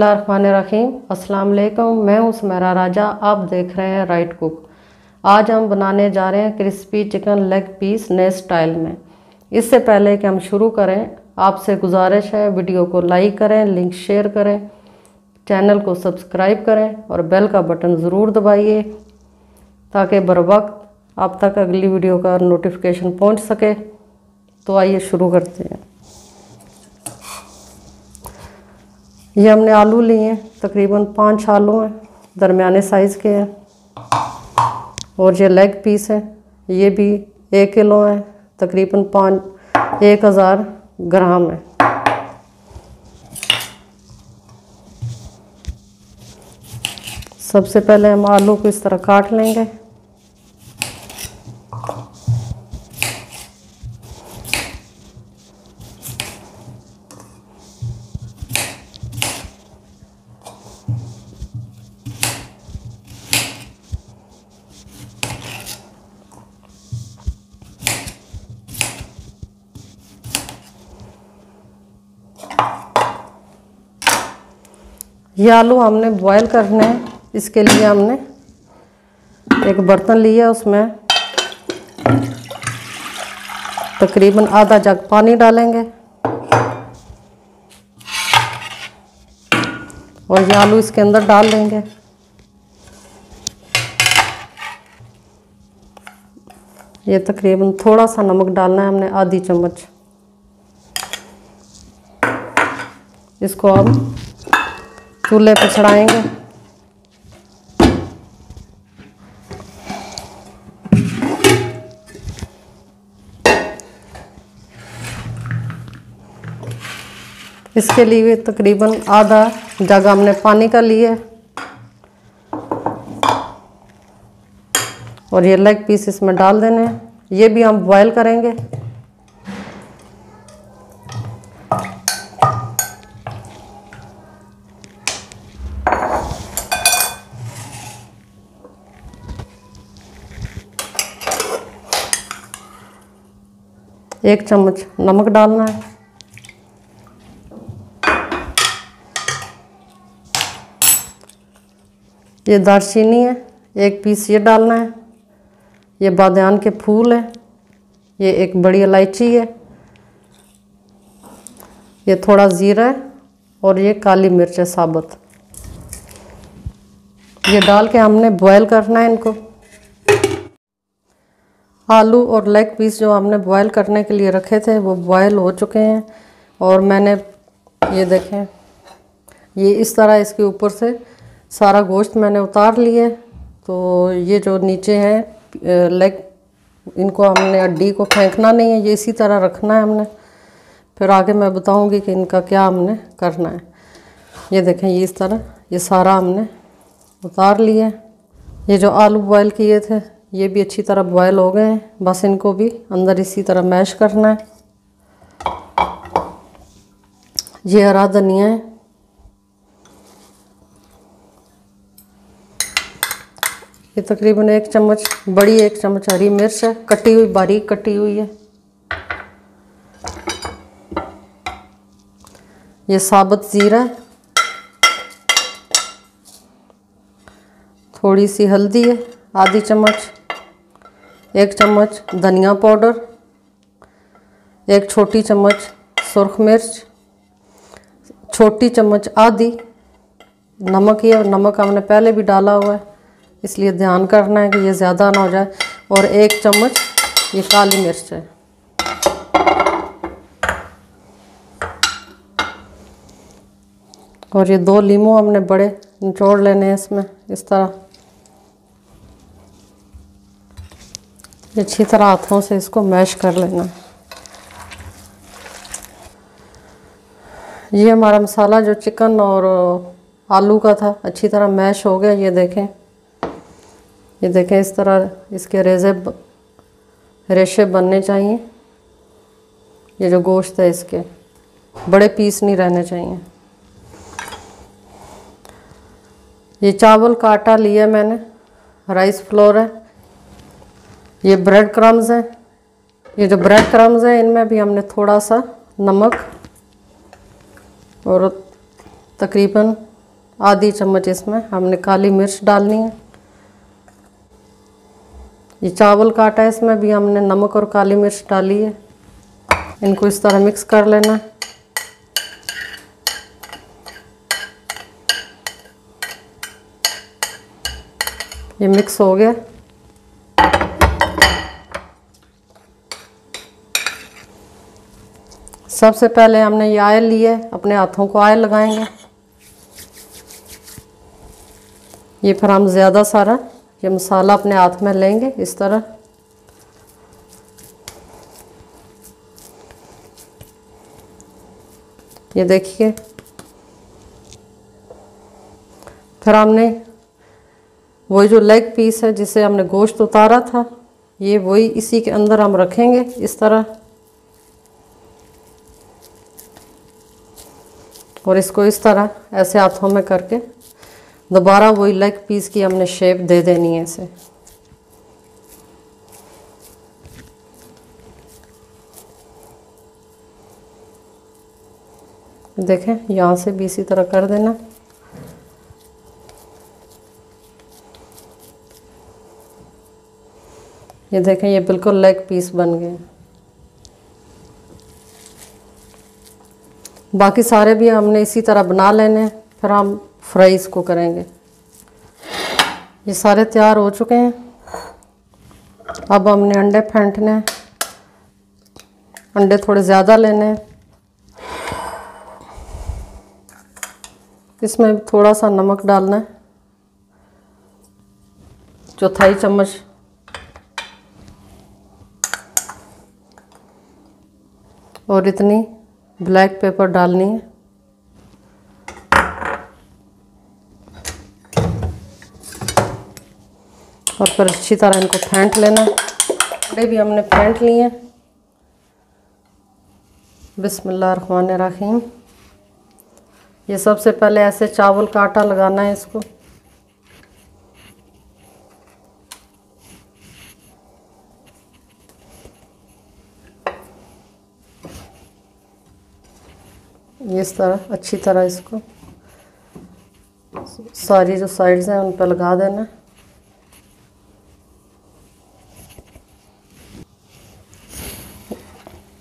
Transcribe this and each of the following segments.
बिस्मिल्लाहिर्रहमानिर्रहीम। अस्सलाम वालेकुम मैं हूँ सुमेरा राजा, आप देख रहे हैं राइट कुक आज हम बनाने जा रहे हैं क्रिस्पी चिकन लेग पीस नए स्टाइल में। इससे पहले कि हम शुरू करें, आपसे गुजारिश है वीडियो को लाइक करें, लिंक शेयर करें, चैनल को सब्सक्राइब करें और बेल का बटन ज़रूर दबाइए, ताकि बर वक्त आप तक अगली वीडियो का नोटिफिकेशन पहुँच सके। तो आइए शुरू करते हैं। ये हमने आलू लिए हैं, तकरीबन पाँच आलू हैं, दरमियाने साइज़ के हैं। और ये लेग पीस है, ये भी एक किलो है, तकरीबन पाँच, एक हज़ार ग्राम है। सबसे पहले हम आलू को इस तरह काट लेंगे। ये आलू हमने बॉयल करने हैं। इसके लिए हमने एक बर्तन लिया उसमें। तकरीबन आधा जग पानी डालेंगे। और ये आलू इसके अंदर डाल देंगे। ये तकरीबन थोड़ा सा नमक डालना है हमने, आधी चम्मच। इसको हम चूल्हे पर चढ़ाएँगे। इसके लिए तकरीबन आधा जग हमने पानी का लिया और ये लेग पीस इसमें डाल देने ये भी हम बॉयल करेंगे। एक चम्मच नमक डालना है। ये दालचीनी है, एक पीस ये डालना है। ये बादन के फूल है, ये एक बड़ी इलायची है। ये थोड़ा ज़ीरा है और ये काली मिर्च है साबुत। ये डाल के हमने बॉयल करना है इनको। आलू और लेग पीस जो हमने बॉयल करने के लिए रखे थे, वो बॉयल हो चुके हैं। और मैंने, ये देखें, ये इस तरह इसके ऊपर से सारा गोश्त मैंने उतार लिए। तो ये जो नीचे है लेग, इनको हमने हड्डी को फेंकना नहीं है, ये इसी तरह रखना है हमने। फिर आगे मैं बताऊँगी कि इनका क्या हमने करना है। ये देखें, ये इस तरह, ये सारा हमने उतार लिया ये जो आलू बॉयल किए थे ये भी अच्छी तरह बॉयल हो गए हैं। बस इनको भी अंदर इसी तरह मैश करना है। ये हरा धनिया है। ये तकरीबन एक चम्मच, बड़ी एक चम्मच हरी मिर्च है। कटी हुई, बारीक कटी हुई है। ये साबुत ज़ीरा है। थोड़ी सी हल्दी है, आधी चम्मच। एक चम्मच धनिया पाउडर, एक छोटी चम्मच सुरख मिर्च, छोटी चम्मच आधी। नमक ही ये, नमक हमने पहले भी डाला हुआ है, इसलिए ध्यान करना है कि ये ज़्यादा ना हो जाए। और एक चम्मच ये काली मिर्च है। और ये दो लीमू हमने बड़े निचोड़ लेने हैं इसमें, इस तरह। अच्छी तरह हाथों से इसको मैश कर लेना। ये हमारा मसाला जो चिकन और आलू का था, अच्छी तरह मैश हो गया। ये देखें ये देखें, इस तरह इसके रेजे रेशे बनने चाहिए। ये जो गोश्त है इसके, बड़े पीस नहीं रहने चाहिए। ये चावल का आटा लिया मैंने, राइस फ्लोर है। ये ब्रेड क्रम्स हैं। ये जो ब्रेड क्रम्स हैं, इनमें भी हमने थोड़ा सा नमक और तकरीबन आधी चम्मच इसमें हमने काली मिर्च डालनी है। ये चावल का आटा है, इसमें भी हमने नमक और काली मिर्च डाली है। इनको इस तरह मिक्स कर लेना ये मिक्स हो गया। सबसे पहले हमने ये आयल लिए अपने हाथों को आयल लगाएँगे। ये फिर हम ज़्यादा सारा ये मसाला अपने हाथ में लेंगे इस तरह। ये देखिए। फिर हमने वही जो लेग पीस है जिसे हमने गोश्त उतारा था, ये वही इसी के अंदर हम रखेंगे इस तरह। और इसको इस तरह ऐसे हाथों में करके दोबारा वही लेग पीस की हमने शेप दे देनी है इसे। देखें, यहाँ से भी इसी तरह कर देना। ये देखें, ये बिल्कुल लेग पीस बन गए बाकी सारे भी हमने इसी तरह बना लेने फिर हम फ्राई इसको करेंगे। ये सारे तैयार हो चुके हैं। अब हमने अंडे फेंटने अंडे थोड़े ज़्यादा लेने इसमें थोड़ा सा नमक डालना है। चौथाई चम्मच। और इतनी ब्लैक पेपर डालनी है। और फिर अच्छी तरह इनको फेंट लेना अंडे भी हमने फेंट लिए बिस्मिल्लाहिर्रहमानिर्रहीम ये सबसे पहले ऐसे चावल का आटा लगाना है इसको। इस तरह, अच्छी तरह इसको। सारी जो साइड्स हैं, उन पर लगा देना।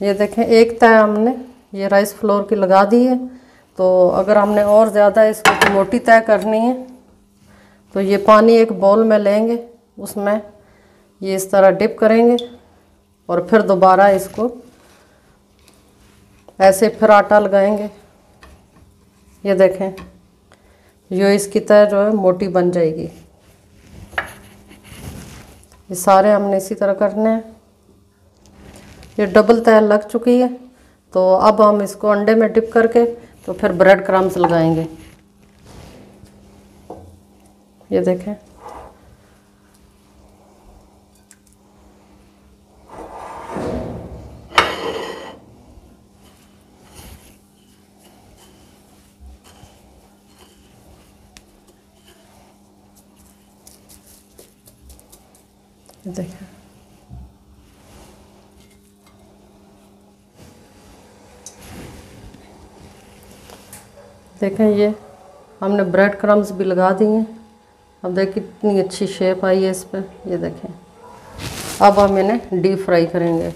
ये देखें, एक तय हमने ये राइस फ्लोर की लगा दी है। तो अगर हमने और ज़्यादा इसको मोटी तय करनी है तो ये पानी एक बॉल में लेंगे। उसमें ये इस तरह डिप करेंगे और फिर दोबारा इसको ऐसे फिर आटा लगाएँगे। ये देखें जो इसकी तय जो है मोटी बन जाएगी। ये सारे हमने इसी तरह करने हैं। ये डबल तय लग चुकी है तो अब हम इसको अंडे में डिप करके तो फिर ब्रेड क्रम्स लगाएँगे। ये देखें। देखें। देखें ये, हमने ब्रेड क्रम्स भी लगा दिए अब देख कितनी अच्छी शेप आई है इस पर ये देखें। अब हम इन्हें डीप फ्राई करेंगे।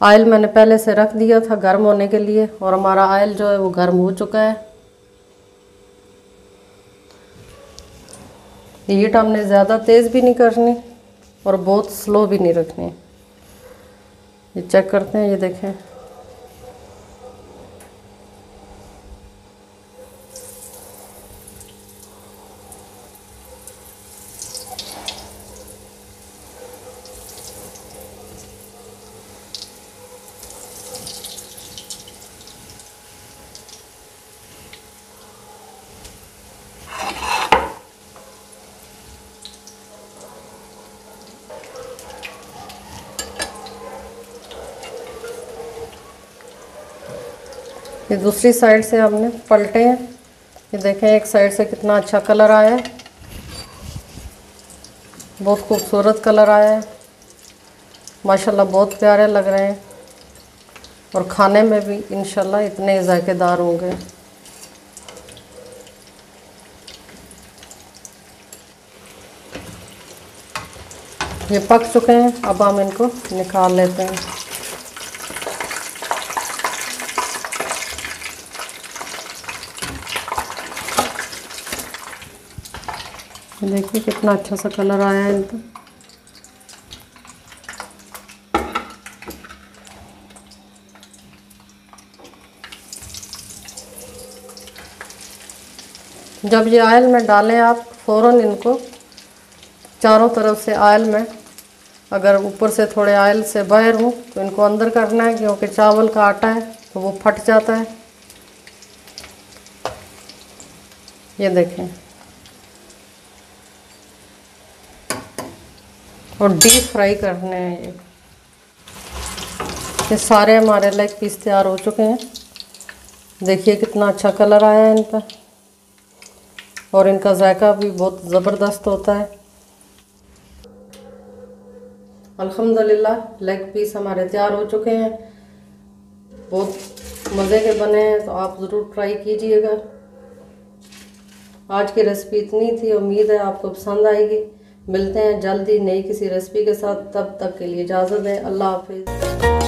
आयल मैंने पहले से रख दिया था गर्म होने के लिए और हमारा आयल जो है वो गर्म हो चुका है। हीट हमने ज़्यादा तेज़ भी नहीं करनी। और बहुत स्लो भी नहीं रखनी। ये चेक करते हैं ये देखें। ये दूसरी साइड से हमने पलटे हैं। ये देखें, एक साइड से कितना अच्छा कलर आया है। बहुत खूबसूरत कलर आया है। माशाल्लाह बहुत प्यारे लग रहे हैं। और खाने में भी इन इतने जायकेदार होंगे। ये पक चुके हैं, अब हम इनको निकाल लेते हैं। देखिए कितना अच्छा सा कलर आया है इनका। जब ये ऑयल में डालें आप, फ़ौरन इनको चारों तरफ़ से ऑयल में, अगर ऊपर से थोड़े ऑयल से बाहर हो तो इनको अंदर करना है, क्योंकि चावल का आटा है तो वो फट जाता है। ये देखें। और डीप फ्राई करने हैं ये। ये सारे हमारे लेग पीस तैयार हो चुके हैं। देखिए कितना अच्छा कलर आया है इनका। और इनका जायका भी बहुत ज़बरदस्त होता है। अल्हम्दुलिल्लाह लेग पीस हमारे तैयार हो चुके हैं। बहुत मज़े के बने हैं तो आप ज़रूर ट्राई कीजिएगा। आज की रेसिपी इतनी थी, उम्मीद है आपको पसंद आएगी। मिलते हैं जल्दी नई किसी रेसिपी के साथ। तब तक के लिए इजाज़त है अल्लाह हाफिज़।